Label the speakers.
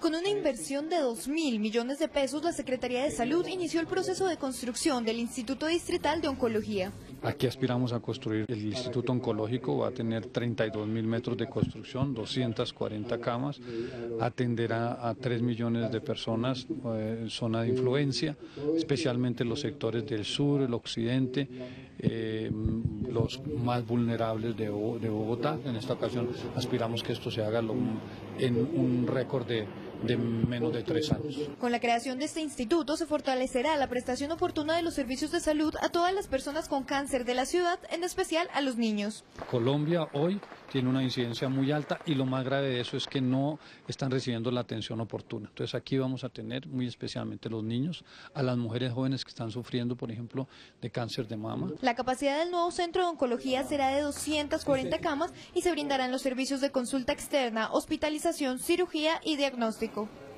Speaker 1: Con una inversión de 2 mil millones de pesos, la Secretaría de Salud inició el proceso de construcción del Instituto Distrital de Oncología.
Speaker 2: Aquí aspiramos a construir el Instituto Oncológico, va a tener 32 mil metros de construcción, 240 camas, atenderá a 3 millones de personas eh, en zona de influencia, especialmente los sectores del sur, el occidente, eh, los más vulnerables de, Bogotá. En esta ocasión aspiramos que esto se haga en un récord de de menos de tres años.
Speaker 1: Con la creación de este instituto se fortalecerá la prestación oportuna de los servicios de salud a todas las personas con cáncer de la ciudad, en especial a los niños.
Speaker 2: Colombia hoy tiene una incidencia muy alta y lo más grave de eso es que no están recibiendo la atención oportuna. Entonces aquí vamos a tener muy especialmente los niños, a las mujeres jóvenes que están sufriendo, por ejemplo, de cáncer de mama.
Speaker 1: La capacidad del nuevo centro de oncología será de 240 camas y se brindarán los servicios de consulta externa, hospitalización, cirugía y diagnóstico. Michael.